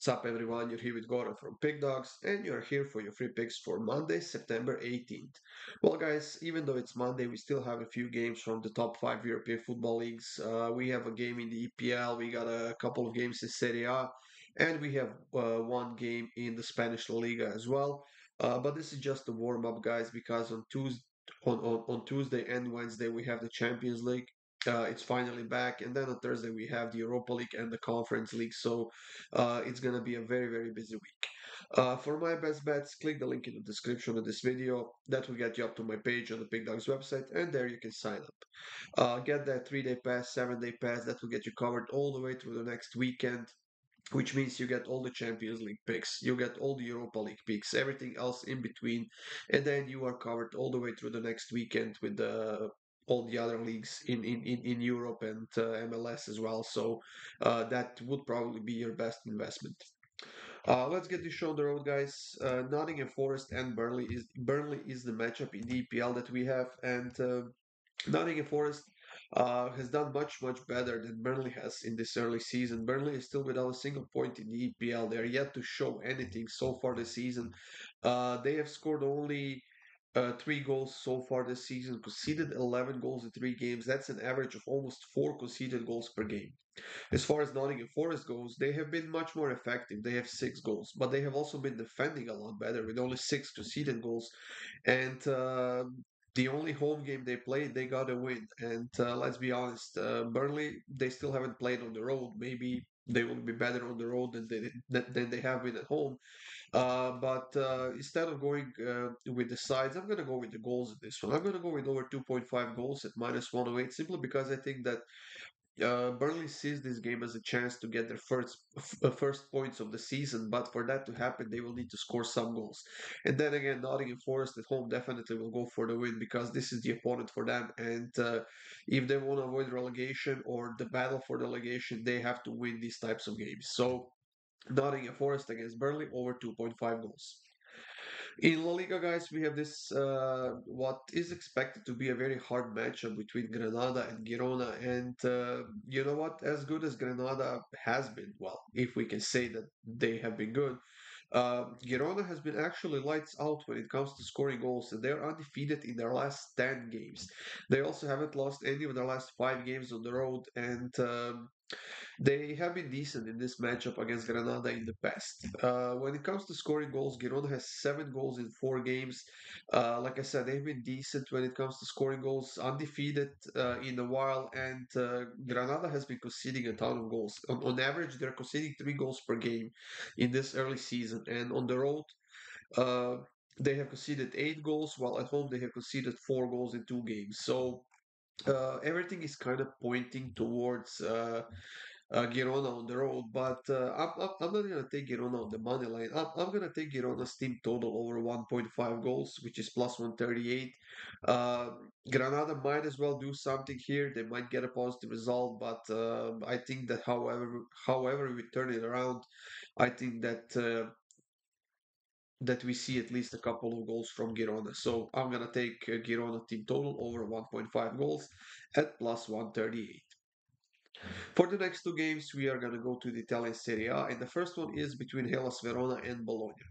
What's up, everyone? You're here with Goran from Pick Dawgz, and you're here for your free picks for Monday, September 18th. Well, guys, even though it's Monday, we still have a few games from the top five European football leagues. Uh, we have a game in the EPL, we got a couple of games in Serie A, and we have uh, one game in the Spanish La Liga as well. Uh, but this is just a warm up, guys, because on Tuesday, on, on, on Tuesday and Wednesday we have the Champions League uh, it's finally back. And then on Thursday, we have the Europa League and the Conference League. So uh, it's going to be a very, very busy week. Uh, for my best bets, click the link in the description of this video. That will get you up to my page on the Pick Dawgz website, and there you can sign up. Uh, get that three day pass, seven day pass. That will get you covered all the way through the next weekend which means you get all the Champions League picks, you get all the Europa League picks, everything else in between, and then you are covered all the way through the next weekend with the all the other leagues in, in, in, Europe and uh, MLS as well. So uh, that would probably be your best investment. Uh, let's get this show on the road, guys. Uh, Nottingham Forest and Burnley is Burnley is the matchup in the EPL that we have, and uh, Nottingham Forest uh, has done much much better than Burnley has in this early season. Burnley is still without a single point in the EPL. They are yet to show anything so far this season. They have scored only uh, three goals so far this season, conceded 11 goals in three games. That's an average of almost four conceded goals per game. As far as Nottingham Forest goes, they have been much more effective. They have six goals, but they have also been defending a lot better with only six conceded goals. And uh, the only home game they played, they got a win. And uh, let's be honest, uh, Burnley, they still haven't played on the road. Maybe they will be better on the road than they than they have been at home. Uh, but uh, instead of going uh, with the sides, I'm going to go with the goals in this one. I'm going to go with over 2.5 goals at minus 108 simply because I think that uh, Burnley sees this game as a chance to get their first uh, first points of the season, but for that to happen, they will need to score some goals. And then again, Nottingham Forest at home definitely will go for the win because this is the opponent for them. And uh, if they want to avoid relegation or the battle for relegation, they have to win these types of games. So Nottingham Forest against Burnley over 2.5 goals. In La Liga, guys, we have this uh, what is expected to be a very hard matchup between Granada and Girona, and uh, you know what? As good as Granada has been, well, if we can say that they have been good, uh, Girona has been actually lights out when it comes to scoring goals, and they're undefeated in their last 10 games. They also haven't lost any of their last five games on the road, and um, they have been decent in this matchup against Granada in the past. Uh, when it comes to scoring goals, Girona has seven goals in four games. Uh, like I said, they've been decent when it comes to scoring goals, undefeated uh, in a while, and uh, Granada has been conceding a ton of goals. On, on, average, they're conceding three goals per game in this early season, and on the road, uh, they have conceded eight goals, while at home they have conceded four goals in two games. So uh, everything is kind of pointing towards uh, uh, Girona on the road, but uh, I'm, I'm, not going to take Girona on the money line. I'm, I'm going to take Girona's team total over 1.5 goals, which is plus 138. Uh, Granada might as well do something here. They might get a positive result, but uh, I think that however however we turn it around, I think that uh, that we see at least a couple of goals from Girona. So I'm going to take uh, Girona team total over 1.5 goals at plus 138. For the next two games, we are going to go to the Italian Serie A, and the first one is between Hellas Verona and Bologna.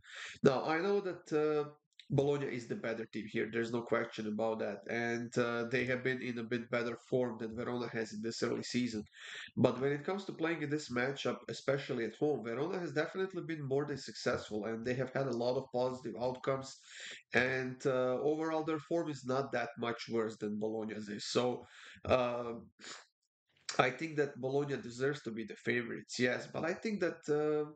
Now, I know that uh, Bologna is the better team here. There's no question about that. And uh, they have been in a bit better form than Verona has in this early season. But when it comes to playing in this matchup, especially at home, Verona has definitely been more than successful and they have had a lot of positive outcomes. And uh, overall, their form is not that much worse than Bologna's is. So, uh, I think that Bologna deserves to be the favorites, yes, but I think that uh,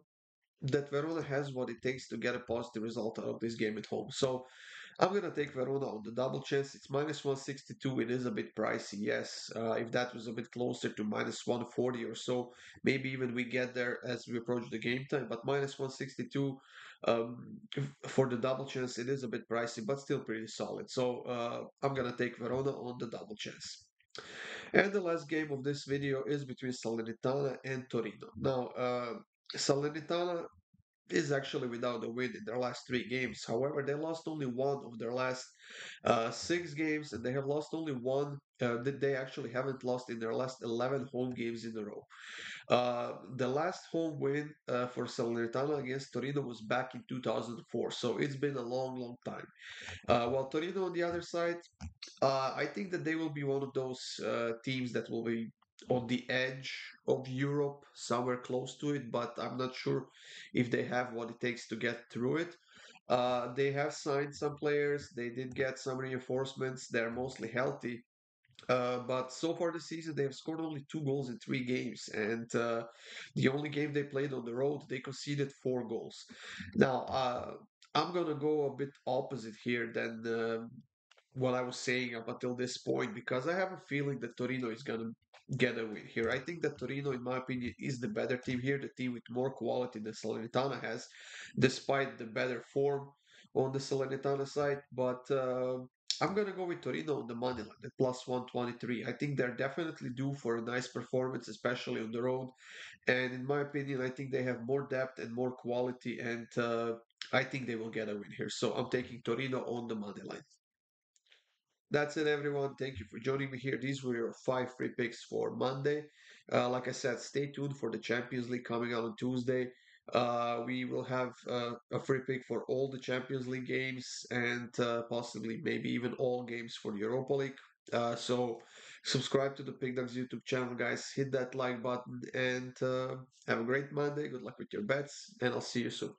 that Verona has what it takes to get a positive result out of this game at home. So I'm going to take Verona on the double chance. It's minus 162. It is a bit pricey, yes. Uh, if that was a bit closer to minus 140 or so, maybe even we get there as we approach the game time. But minus 162 um, for the double chance, it is a bit pricey, but still pretty solid. So uh, I'm going to take Verona on the double chance. And the last game of this video is between Salernitana and Torino. Now, uh, Salernitana is actually without a win in their last three games. However, they lost only one of their last uh, six games, and they have lost only one. Uh, that they actually haven't lost in their last 11 home games in a row. Uh, the last home win uh, for Salernitana against Torino was back in 2004, so it's been a long, long time. Uh, while Torino on the other side, uh, I think that they will be one of those uh, teams that will be on the edge of Europe, somewhere close to it, but I'm not sure if they have what it takes to get through it. Uh, they have signed some players, they did get some reinforcements, they're mostly healthy. Uh, but so far this season, they have scored only two goals in three games, and uh, the only game they played on the road, they conceded four goals. Now, uh, I'm gonna go a bit opposite here than um what I was saying up until this point because I have a feeling that Torino is gonna get a win here. I think that Torino, in my opinion, is the better team here, the team with more quality than Salernitana has, despite the better form on the Salernitana side. But uh, I'm gonna go with Torino on the money line at plus 123. I think they're definitely due for a nice performance, especially on the road. And in my opinion, I think they have more depth and more quality, and uh, I think they will get a win here. So I'm taking Torino on the money line. That's it, everyone. Thank you for joining me here. These were your five free picks for Monday. Uh, like I said, stay tuned for the Champions League coming out on Tuesday. Uh, we will have uh, a free pick for all the Champions League games and uh, possibly maybe even all games for the Europa League. Uh, so subscribe to the Pick Dawgz YouTube channel, guys. Hit that like button and uh, have a great Monday. Good luck with your bets, and I'll see you soon.